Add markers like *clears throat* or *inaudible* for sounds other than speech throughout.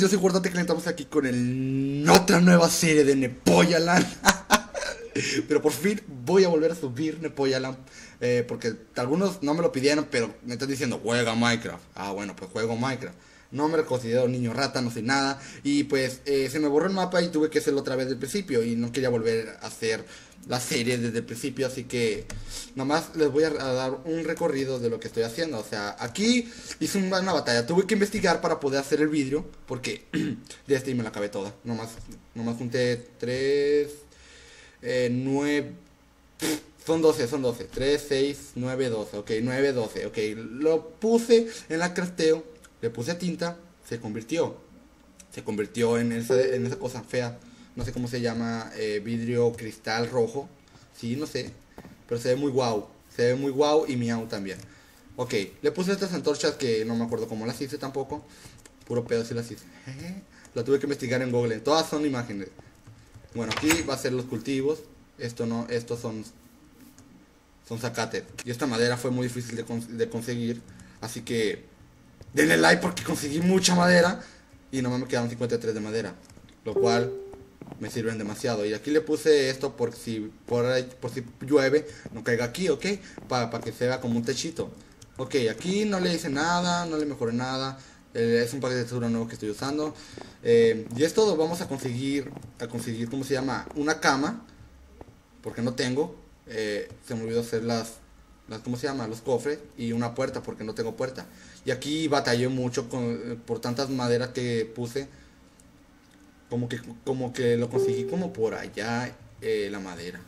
Yo soy Gordate que estamos aquí con el, otra nueva serie de Nepoyaland. *laughs* pero por fin voy a volver a subir Nepoyaland. Eh, porque algunos no me lo pidieron, pero me están diciendo, juega Minecraft. Ah, bueno, pues juego Minecraft. No me considero niño rata, no sé nada. Y pues eh, se me borró el mapa y tuve que hacerlo otra vez del principio. Y no quería volver a hacer la serie desde el principio. Así que nomás les voy a, dar un recorrido de lo que estoy haciendo. O sea, aquí hice una, batalla. Tuve que investigar para poder hacer el vidrio. Porque *clears throat* de este me la acabé toda. Nomás, nomás junté 3, 9... *clears throat* Son 12, son 12. 3, 6, 9, 12. Ok, 9, 12. Ok, lo puse en la crafteo le puse tinta, se convirtió. Se convirtió en esa, en esa cosa fea. No sé cómo se llama, eh, vidrio cristal rojo. Sí, no sé. Pero se ve muy guau. Se ve muy guau y miau también. Ok, le puse estas antorchas que no me acuerdo cómo las hice tampoco. Puro pedo si las hice. *laughs* La tuve que investigar en Google. Todas son imágenes. Bueno, aquí va a ser los cultivos. Esto no, estos son son zacates. Y esta madera fue muy difícil de, de conseguir. Así que denle like porque conseguí mucha madera y nomás me quedaron 53 de madera, lo cual me sirven demasiado. Y aquí le puse esto por si por, por si llueve, no caiga aquí, ¿ok? Para que se vea como un techito. Ok, aquí no le hice nada, no le mejoré nada. Eh, es un paquete de textura nuevo que estoy usando. Eh, y es todo, vamos a conseguir, a conseguir, ¿cómo se llama? Una cama, porque no tengo. Eh, se me olvidó hacer las, las, ¿cómo se llama? Los cofres y una puerta, porque no tengo puerta. Y aquí batallé mucho con, por tantas maderas que puse. Como que, como que lo conseguí como por allá eh, la madera.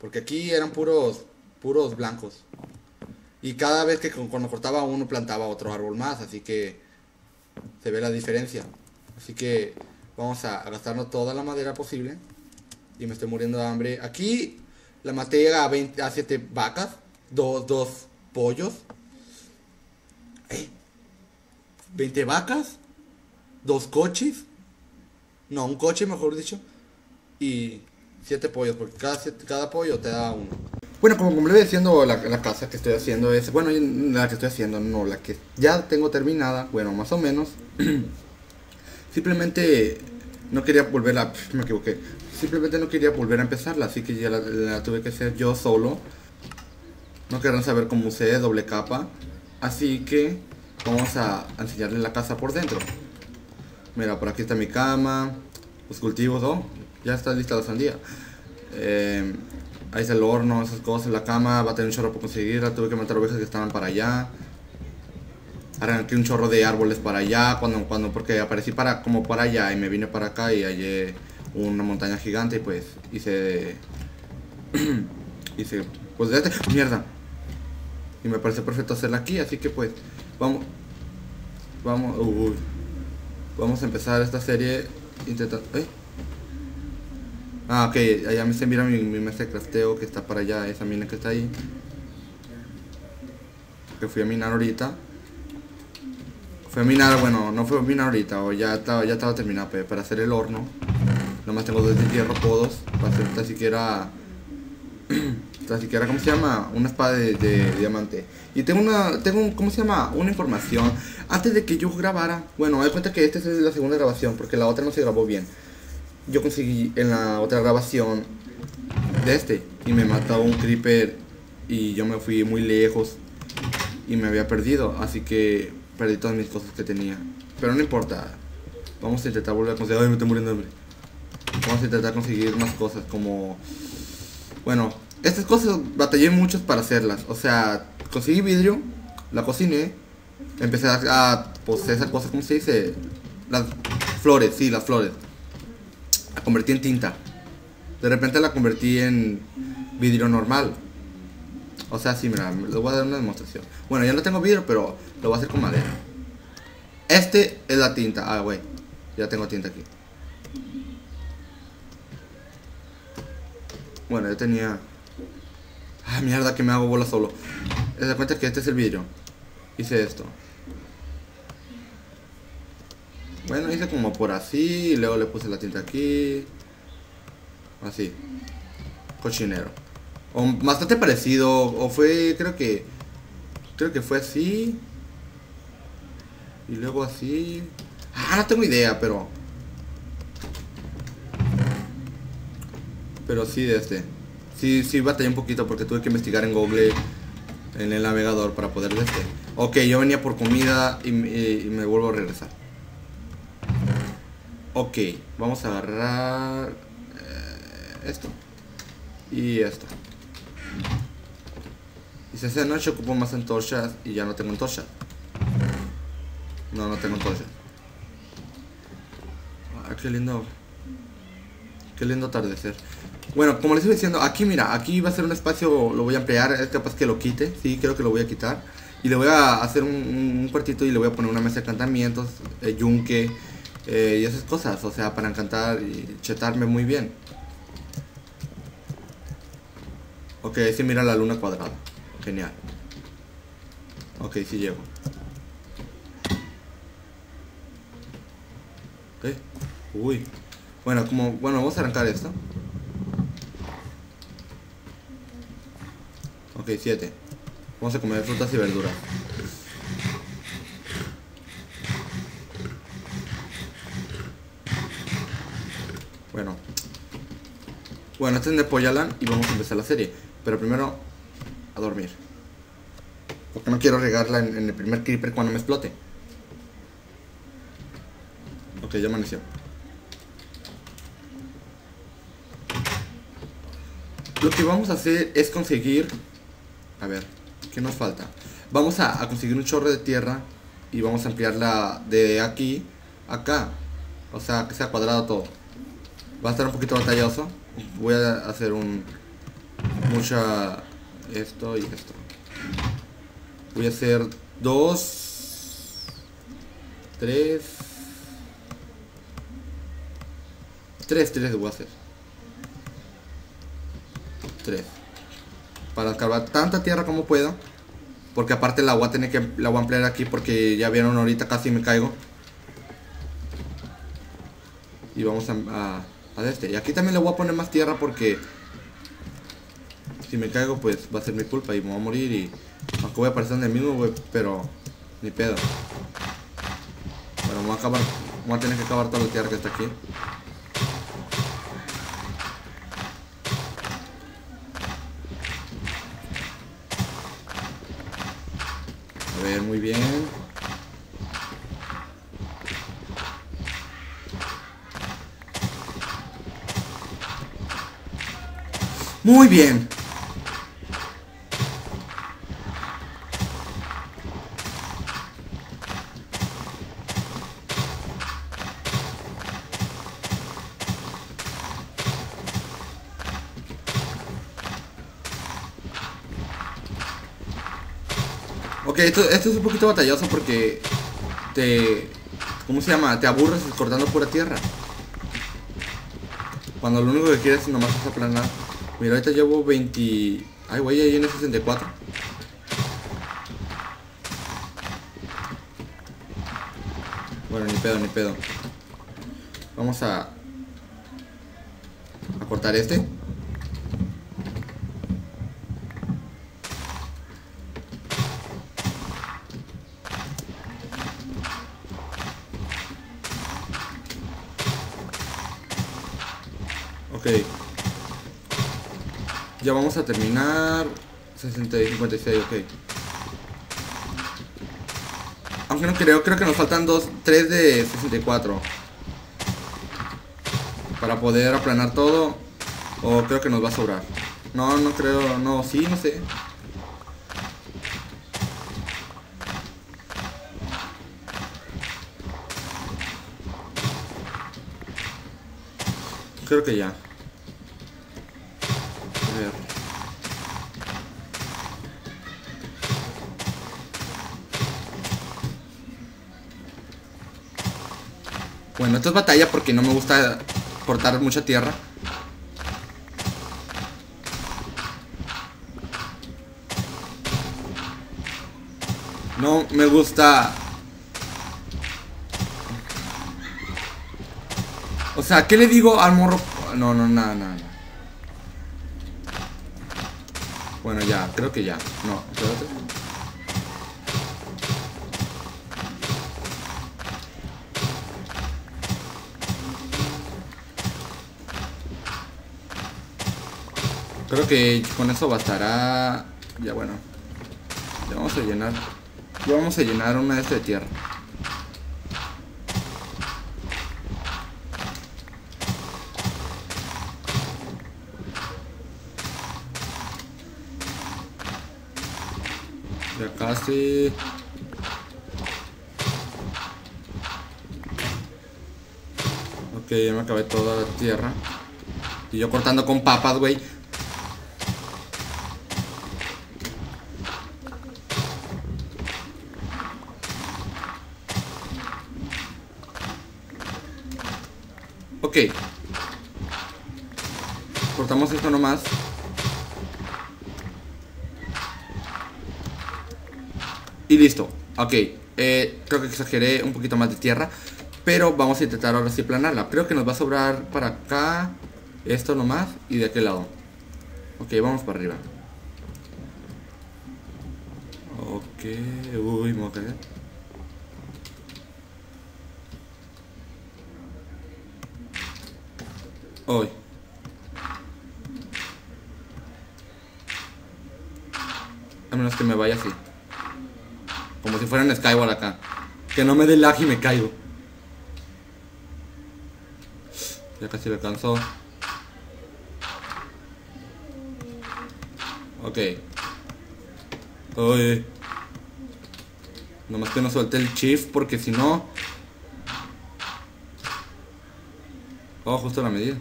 Porque aquí eran puros, puros blancos. Y cada vez que cuando cortaba uno plantaba otro árbol más. Así que se ve la diferencia. Así que vamos a, gastarnos toda la madera posible. Y me estoy muriendo de hambre. Aquí la maté a, 20, a 7 vacas. Dos, dos pollos. 20 vacas, dos coches, no, un coche mejor dicho, y siete pollos, porque cada, cada pollo te da uno. Bueno, como, como le voy diciendo, la, la, casa que estoy haciendo es, bueno, la que estoy haciendo, no, la que ya tengo terminada, bueno, más o menos. *clears throat* Simplemente no quería volver a, me equivoqué, simplemente no quería volver a empezarla, así que ya la, la tuve que hacer yo solo. No querrán saber cómo usé doble capa, así que vamos a enseñarles la casa por dentro. Mira, por aquí está mi cama, los cultivos, oh, ya está lista la sandía. Eh, ahí está el horno, esas cosas, la cama va a tener un chorro por conseguirla, tuve que matar ovejas que estaban para allá. Arranqué un chorro de árboles para allá, cuando, cuando, porque aparecí para, como para allá y me vine para acá y hallé una montaña gigante y pues hice, *clears throat* hice, pues de este, mierda. Y me parece perfecto hacerla aquí, así que pues Vamos. Vamos. Vamos a empezar esta serie intentando. ¿eh? Ah, ok, allá me se mira mi, mi mesa de crafteo que está para allá, esa mina que está ahí. Que fui a minar ahorita. Fui a minar, bueno, no fui a minar ahorita, o ya estaba, ya estaba terminado, pero para hacer el horno. Nomás tengo dos de hierro todos, para hacer ni siquiera *clears throat* Ni siquiera, ¿cómo se llama? Una espada de, diamante. Y tengo una, tengo, ¿cómo se llama? Una información. Antes de que yo grabara, bueno, me cuenta que esta es la segunda grabación, porque la otra no se grabó bien. Yo conseguí en la otra grabación de este, y me mató un creeper, y yo me fui muy lejos, y me había perdido, así que perdí todas mis cosas que tenía. Pero no importa, vamos a intentar volver a conseguir. Ay, me estoy muriendo hambre. Vamos a intentar conseguir más cosas como. Bueno, estas cosas batallé mucho para hacerlas. O sea, conseguí vidrio, la cociné, empecé a, pues esas cosas, ¿cómo se dice? Las flores, sí, las flores. La convertí en tinta. De repente la convertí en vidrio normal. O sea, sí, mira, les voy a dar una demostración. Bueno, ya no tengo vidrio, pero lo voy a hacer con madera. Este es la tinta. Ah, güey. Ya tengo tinta aquí. Bueno, yo tenía Ah, mierda, que me hago bola solo. Se da cuenta que este es el vidrio. Hice esto. Bueno, hice como por así. Y luego le puse la tinta aquí. Así. Cochinero. O bastante parecido. O fue, creo que... Creo que fue así. Y luego así. Ah, no tengo idea, pero... Pero sí, de este. Sí, sí batallé un poquito porque tuve que investigar en Google en el navegador para poder de este. Ok, yo venía por comida y, y me vuelvo a regresar. Ok, vamos a agarrar eh, esto y esto. Y si hace noche ocupo más antorchas y ya no tengo antorchas. No, no tengo antorchas. Ah, qué lindo. Qué lindo atardecer. Bueno, como les iba diciendo, aquí mira, aquí va a ser un espacio, lo voy a ampliar, es capaz que lo quite, sí, creo que lo voy a quitar. Y le voy a hacer un, cuartito y le voy a poner una mesa de cantamientos, eh, yunque eh, y esas cosas, o sea, para encantar y chetarme muy bien. Ok, sí mira la luna cuadrada. Genial. Ok, sí llego. Ok. Uy. Bueno, como... Bueno, vamos a arrancar esto. Ok, 7. Vamos a comer frutas y verduras. Bueno. Bueno, este es Nepoyalan y vamos a empezar la serie. Pero primero, a dormir. Porque no quiero regarla en, en el primer creeper cuando me explote. Ok, ya amaneció. Lo que vamos a hacer es conseguir... A ver, ¿qué nos falta? Vamos a, a conseguir un chorro de tierra y vamos a ampliarla de aquí a acá. O sea, que sea cuadrado todo. Va a estar un poquito batalloso. Voy a hacer un... Mucha... Esto y esto. Voy a hacer dos... Tres... Tres, tres voy a hacer. Tres. Para cavar tanta tierra como pueda. Porque aparte la voy a tener que la voy a ampliar aquí porque ya vieron ahorita casi me caigo. Y vamos a, a, este. Y aquí también le voy a poner más tierra porque si me caigo pues va a ser mi culpa y me voy a morir y aunque voy a aparecer en el mismo güey, pero ni pedo. Bueno, voy a acabar, voy a tener que acabar toda la tierra que está aquí. Ver, muy bien. Muy bien. Ok, esto, esto es un poquito batalloso porque te... ¿Cómo se llama? Te aburres cortando pura tierra. Cuando lo único que quieres nomás es aplanar. Mira, ahorita llevo 20... Ay, güey, ahí en el 64. Bueno, ni pedo, ni pedo. Vamos a... A cortar este. Ok. Ya vamos a terminar. 60 y 56, ok. Aunque no creo, creo que nos faltan dos, 3 de 64. Para poder aplanar todo. O creo que nos va a sobrar. No, no creo, no, sí, no sé. Creo que ya. Bueno, esto es batalla porque no me gusta cortar mucha tierra. No me gusta... O sea, ¿qué le digo al morro? No, no, nada, nada. Bueno, ya, creo que ya. No, espérate. Creo que con eso bastará. Ya bueno. Ya vamos a llenar. Ya vamos a llenar una de estas de tierra. Ya casi. Ok, ya me acabé toda la tierra. Y yo cortando con papas, güey. Ok. Cortamos esto nomás. Y listo. Ok. Eh, creo que exageré un poquito más de tierra. Pero vamos a intentar ahora sí planarla. Creo que nos va a sobrar para acá. Esto nomás. Y de aquel lado. Ok, vamos para arriba. Ok. Uy, me voy a caer. Hoy. A menos que me vaya así. Como si fuera en Skyward acá. Que no me dé lag y me caigo. Ya casi lo alcanzó. Ok. Uy. Nomás que no suelte el shift porque si no... Oh, justo la medida.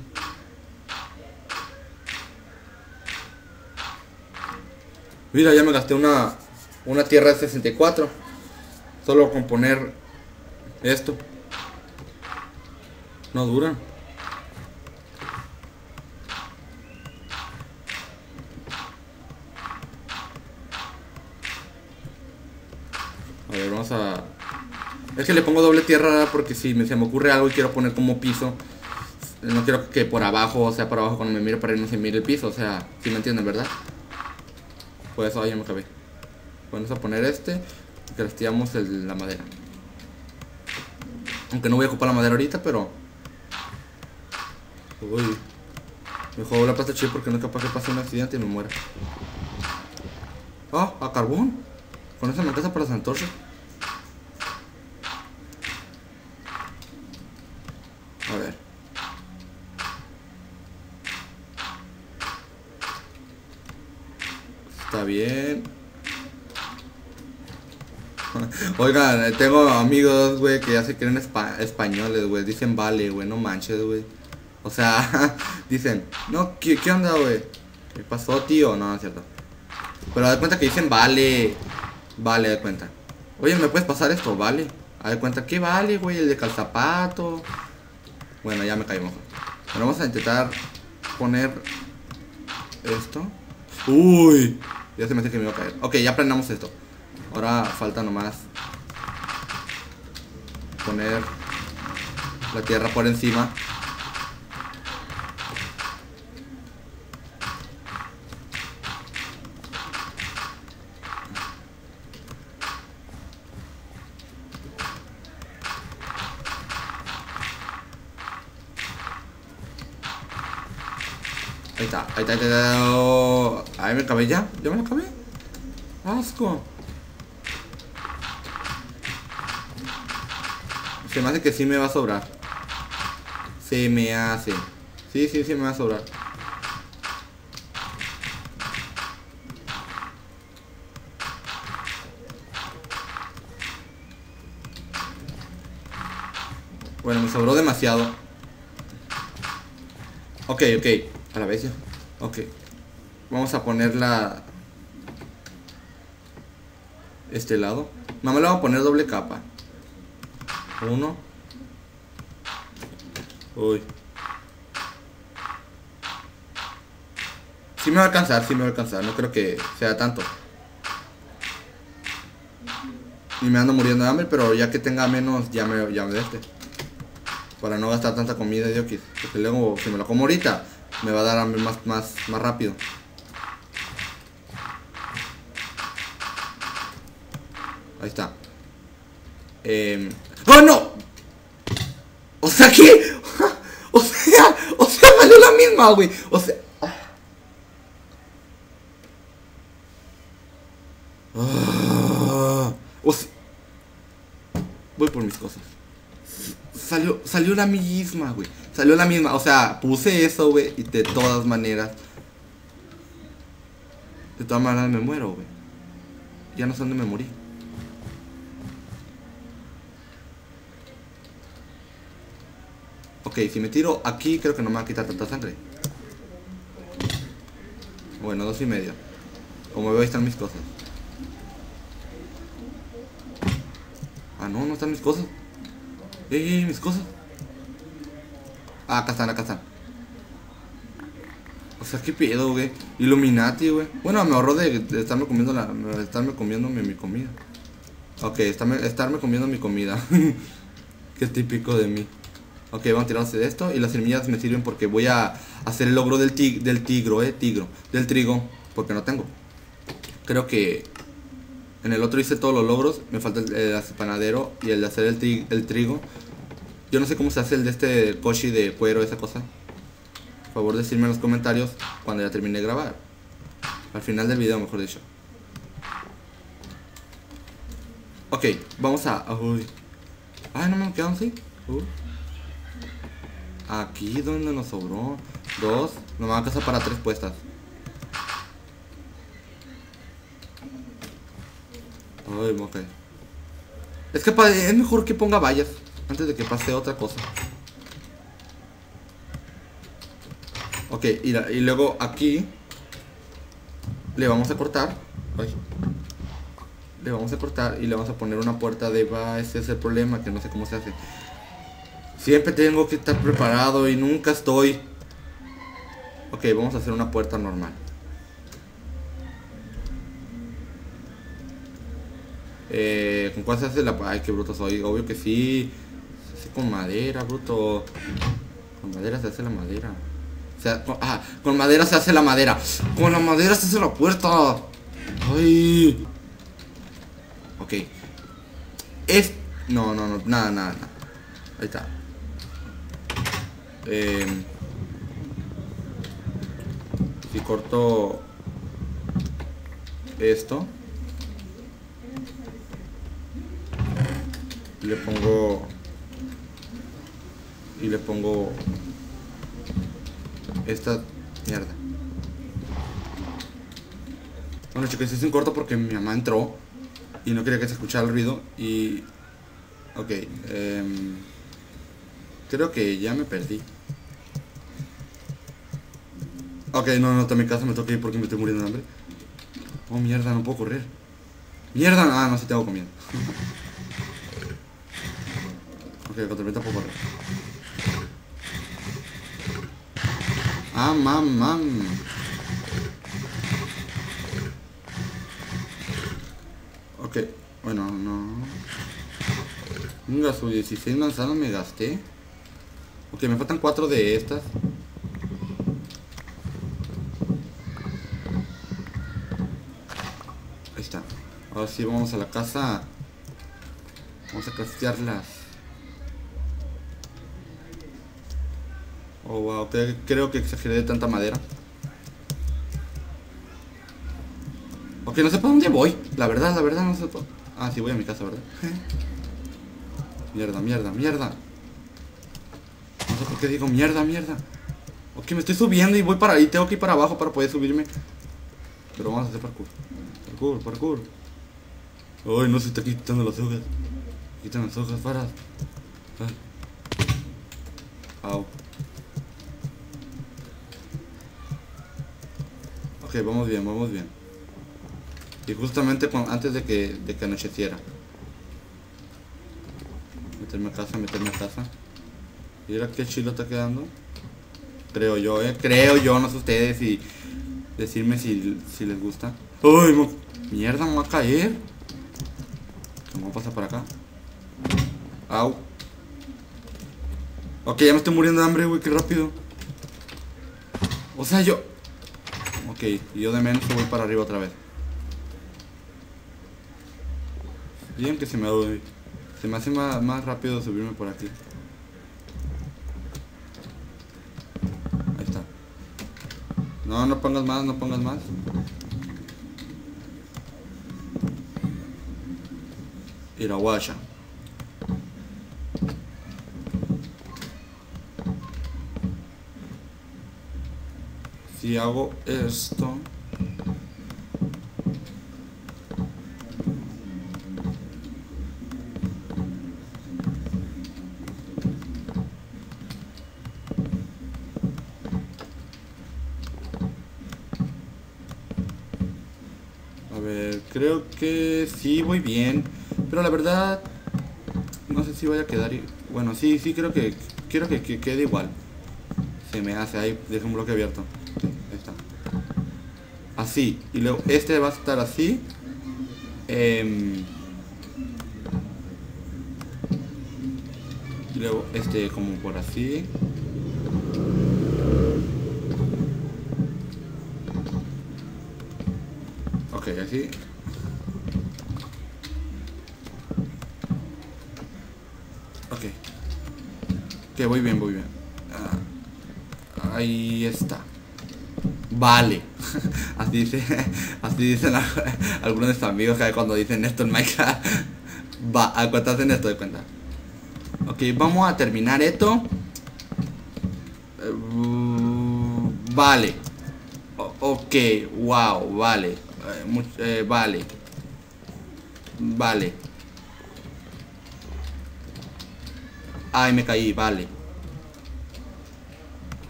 Mira, ya me gasté una, una tierra de 64. Solo con poner esto. No dura. A ver, vamos a... Es que le pongo doble tierra porque si me, se me ocurre algo y quiero poner como piso, no quiero que por abajo, o sea, por abajo cuando me mire para ahí no se mire el piso, o sea, si me entienden, ¿verdad? Pues eso, ya me acabé. Vamos a poner este, que rastillamos la madera. Aunque no voy a ocupar la madera ahorita, pero... Uy. Me juego la pasta chip porque no es capaz que pase un accidente y me muera. Ah, a carbón. Con eso me alcanza para las antorchas. A ver. Está bien. Oigan, eh, tengo amigos, güey, que ya se creen espa españoles, güey. Dicen vale, güey, no manches, güey. O sea, *laughs* dicen, no, ¿qué, qué onda, güey? ¿Qué pasó, tío? No, no es cierto. Pero de cuenta que dicen vale. Vale, de cuenta. Oye, ¿me puedes pasar esto? Vale. A de cuenta, ¿qué vale, güey? El de calzapato. Bueno, ya me caí mejor. Pero vamos a intentar poner esto. Uy, ya se me hace que me iba a caer. Ok, ya aprendamos esto. Ahora falta nomás poner la tierra por encima. Ahí está, ahí está, ahí está. Ahí me acabé ya. ¿Ya me lo acabé? Asco. Se me hace que sí me va a sobrar. Se me hace. Sí, sí, sí me va a sobrar. Bueno, me sobró demasiado. Ok, ok. A la ya. Ok. Vamos a ponerla... Este lado. Mamá le vamos a poner doble capa. Uno. Uy. Sí me va a alcanzar, sí me va a alcanzar. No creo que sea tanto. Y me ando muriendo de hambre, pero ya que tenga menos, ya me, ya me este. Para no gastar tanta comida de Okis. Porque luego, si me lo como ahorita, me va a dar hambre más, más, más rápido. Ahí está. Eh... ¡Oh, no! O sea, ¿qué? *laughs* o sea, o sea, valió la misma, güey. O sea... Ah. Ah. Salió, la misma, güey. Salió la misma. O sea, puse eso, güey. Y de todas maneras. De todas maneras me muero, güey. Ya no sé dónde me morí. Ok, si me tiro aquí, creo que no me va a quitar tanta sangre. Bueno, dos y medio. Como veo, ahí están mis cosas. Ah, no, no están mis cosas. ¡Ey, ey, mis cosas! Ah, acá están, acá están. O sea, qué pedo, güey. Illuminati, güey. Bueno, me ahorró de, estarme comiendo la. Estarme comiéndome mi comida. Ok, estarme, estarme comiendo mi comida. *laughs* qué típico de mí. Ok, vamos a tirarse de esto. Y las semillas me sirven porque voy a hacer el logro del, tig del tigro, eh. Tigro. Del trigo. Porque no tengo. Creo que en el otro hice todos los logros. Me falta el, el panadero y el de hacer el, tri el trigo. Yo no sé cómo se hace el de este koshi de cuero, esa cosa. Por favor, decirme en los comentarios cuando ya termine de grabar. Al final del video, mejor dicho. Ok, vamos a... Ay, no me quedan así. Uh. Aquí donde nos sobró. Dos. Nos van a casa para tres puestas. Ay, ok. Es que es mejor que ponga vallas antes de que pase otra cosa. Ok, y, la, y luego aquí le vamos a cortar. Le vamos a cortar y le vamos a poner una puerta de va. Ese es el problema, que no sé cómo se hace. Siempre tengo que estar preparado y nunca estoy. Ok, vamos a hacer una puerta normal. Eh, ¿Con cuál se hace la... Ay, qué bruto soy. Obvio que sí. Con madera, bruto. Con madera se hace la madera. O sea, con, ah, madera se hace la madera. Con la madera se hace la puerta. Ay. Ok. Es... No, no, no. Nada, nada. Ahí está. Eh, si corto esto le pongo y le pongo esta mierda bueno chicos hice un corto porque mi mamá entró y no quería que se escuchara el ruido y ok eh, creo que ya me perdí Ok, no, no, mi casa me toca ir porque me estoy muriendo de hambre. Oh, mierda, no puedo correr. Mierda, ah, no, sí tengo comida. *laughs* ok, con tormenta puedo correr. Ah, mam. Ok, bueno, no. Venga, su 16 manzanas me gasté. Ok, me faltan 4 de estas. Ahora sí, vamos a la casa. Vamos a castearlas. Oh, wow, creo que exageré de tanta madera. Ok, no sé para dónde voy. La verdad, la verdad, no sé para... Ah, sí, voy a mi casa, ¿verdad? mierda, mierda, mierda. No sé por qué digo mierda, mierda. Ok, me estoy subiendo y voy para ahí. Tengo que ir para abajo para poder subirme. Pero vamos a hacer parkour. Parkour, parkour. Ay, no se está quitando las hojas. Quitan las hojas, para. Au. Ok, vamos bien, vamos bien. Y justamente antes de que, de que anocheciera. Meterme a casa, meterme a casa. Mira qué chilo está quedando. Creo yo, eh. Creo yo, no sé ustedes. Y decirme si, si les gusta. ¡Ay, mierda, me va a caer! ¿Cómo pasa por acá? Au. Ok, ya me estoy muriendo de hambre, güey, qué rápido. O sea, yo... Y yo de menos voy para arriba otra vez. Bien que se me Se me hace más, más rápido subirme por aquí. Ahí está. No, no pongas más, no pongas más. Iraguaya. Hago esto... A ver, creo que sí voy bien. Pero la verdad, no sé si vaya a quedar. Bueno, sí, sí, creo que quiero que, que quede igual. Se me hace ahí, deja un bloque abierto. Así. Y luego este va a estar así. Em, y luego este como por así. Ok, así. Ok. Que voy bien, voy bien. Ah, ahí está. Vale. *laughs* así dice, *laughs* así dicen *laughs* algunos de sus amigos que cuando dicen esto en Minecraft. *laughs* Va, a cuánto hacen esto de cuenta. Ok, vamos a terminar esto. Eh, vale. O- ok, wow, vale. Eh, eh, vale. Vale. Ay, me caí, vale.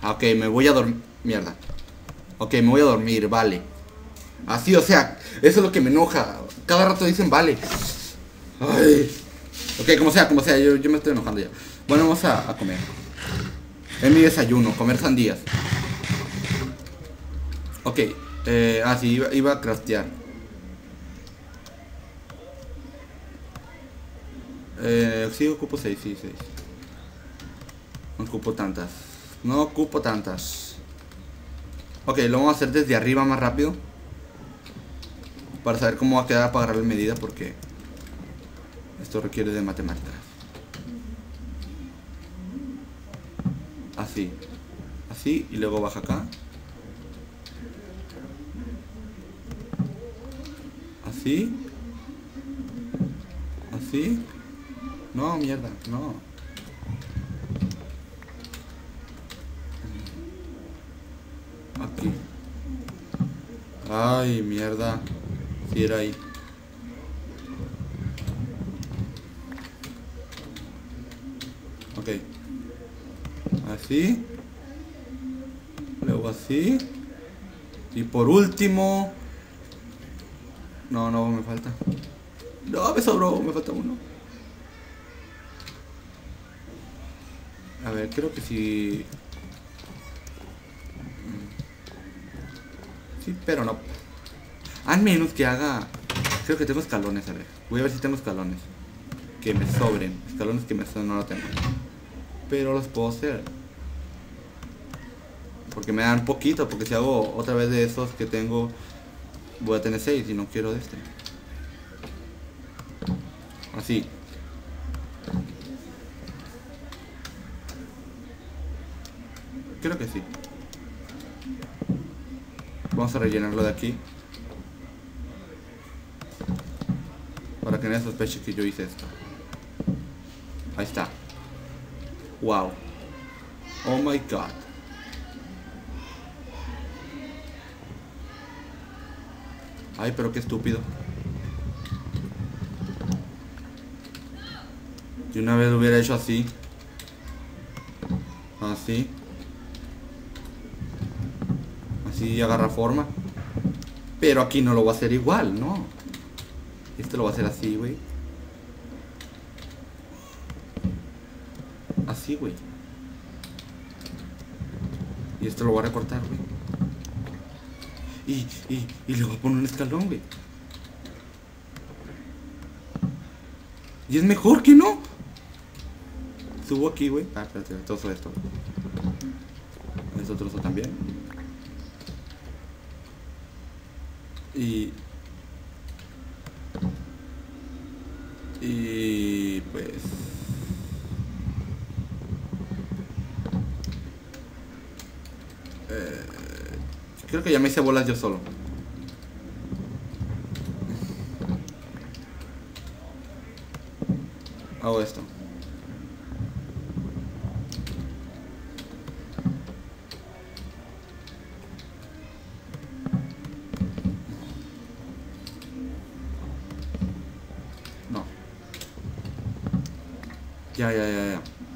Ah, Ok, me voy a dormir. Mierda. Ok, me voy a dormir, vale. Así, o sea, eso es lo que me enoja. Cada rato dicen vale. Ay. Ok, como sea, como sea, yo, me estoy enojando ya. Bueno, vamos a, a comer. Es mi desayuno, comer sandías. Ok, eh, ah, sí, iba, iba a craftear. Eh, sí, ocupo 6, sí, 6. No ocupo tantas. No ocupo tantas. Ok, lo vamos a hacer desde arriba más rápido. Para saber cómo va a quedar para agarrar la medida porque esto requiere de matemáticas. Así. Así y luego baja acá. Así. Así. No, mierda, no. Aquí. Ay, mierda. Si era ahí. Ok. Así. Luego así. Y por último. No, no, me falta. No, me sobró, me falta uno. A ver, creo que si... Sí, pero no. Al menos que haga... Creo que tengo escalones, a ver. Voy a ver si tengo escalones. Que me sobren. Escalones que me sobren, no lo tengo. Pero los puedo hacer. Porque me dan poquito, porque si hago otra vez de esos que tengo... Voy a tener 6 y no quiero de este. Así. Creo que sí. Vamos a rellenarlo de aquí. Para que nadie sospeche que yo hice esto. Ahí está. Wow. Oh my god. Ay, pero qué estúpido. Y una vez lo hubiera hecho así. Así. Así agarra forma. Pero aquí no lo va a hacer igual, ¿no? Este lo va a hacer así, güey. Así, güey. Y esto lo voy a recortar, güey. Y, y, y le voy a poner un escalón, güey. Y es mejor que no. Subo aquí, güey. Ah, espérate, trozo esto. Esto trozo también. Y... Y... Pues... Eh, creo que ya me hice bolas yo solo. Hago esto.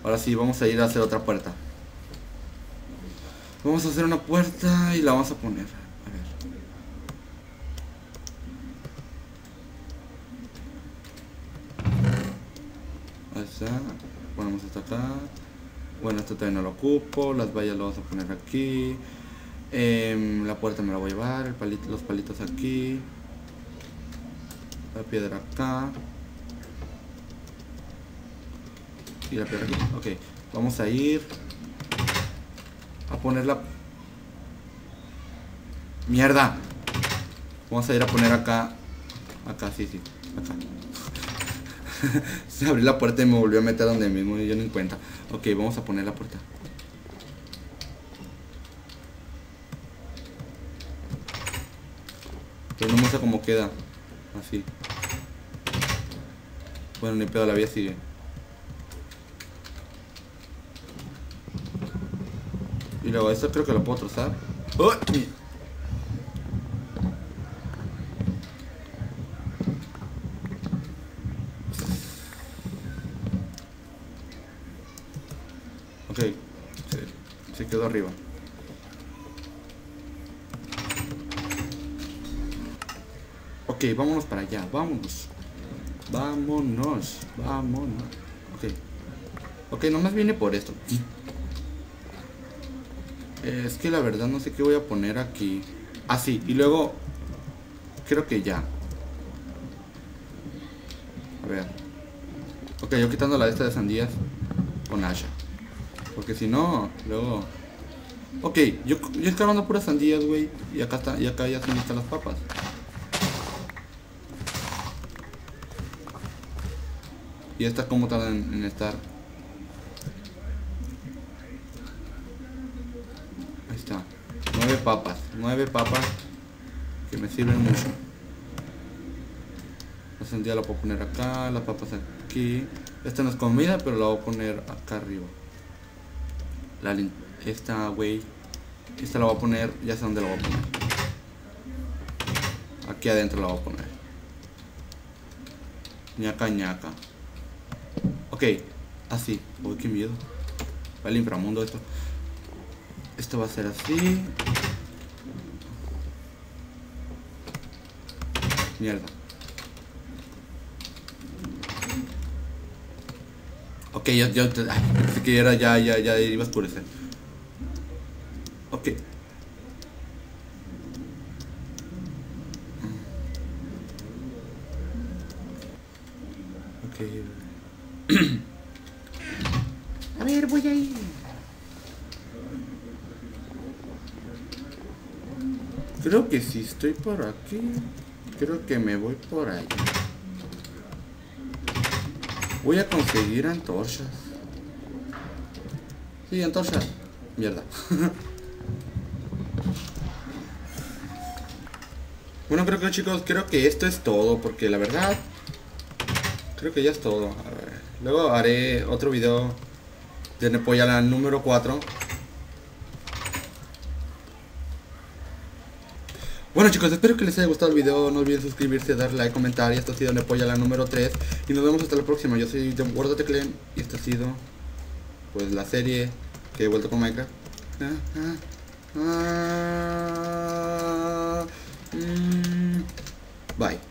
Ahora sí, vamos a ir a hacer otra puerta. Vamos a hacer una puerta y la vamos a poner. A ver. Ahí está. Ponemos esto acá. Bueno, esto todavía no lo ocupo. Las vallas lo vamos a poner aquí. Em, la puerta me la voy a llevar. Los palitos aquí. La piedra acá. Ok. Vamos a ir a ponerla. Mierda. Vamos a ir a poner acá. Acá, sí, sí. Acá. *laughs* Se abrió la puerta y me volvió a meter donde mismo y yo no en cuenta. Ok, vamos a poner la puerta. Pero no muestra cómo queda. Así. Bueno, ni pedo, la vía sigue. Y luego esto creo que lo puedo trozar. ¡Uy! Ok, se, se quedó arriba. Ok, vámonos para allá, vámonos. Vámonos, vámonos. Ok. Ok, nomás viene por esto. Es que la verdad no sé qué voy a poner aquí. Ah, sí, y luego... Creo que ya. A ver. Ok, yo quitando la esta de sandías con Asha. Porque si no, luego... Ok, yo, yo puras sandías, güey. Y acá está, y acá ya se están las papas. Y esta como tarda en, en estar. Ahí está. Papas. Nueve papas que me sirven mucho. La sandía la puedo poner acá, las papas aquí. Esta no es comida, pero la voy a poner acá arriba. La esta, güey. Esta la voy a poner, ya sé dónde la voy a poner. Aquí adentro la voy a poner. ñaca ñaca. Ok, así. Uy, qué miedo. Va el inframundo esto. Esto va a ser así. Mierda. Ok, ya, te- ay, pensé que era ya, ya, ya iba a oscurecer. Ok. Ok. A ver, voy a ir. Creo que si estoy por aquí, creo que me voy por allá. Voy a conseguir antorchas. Sí, antorchas. Mierda. *laughs* bueno, creo que chicos, creo que esto es todo, porque la verdad, creo que ya es todo. A ver, luego haré otro video de Nepoyala número 4. Bueno chicos, espero que les haya gustado el video, no olviden suscribirse, darle like, comentar. Y esto ha sido Nepoyala número 3 y nos vemos hasta la próxima, yo soy John Teclen y esto ha sido pues la serie que he vuelto con Minecraft. Ah, ah, ah, mm, bye.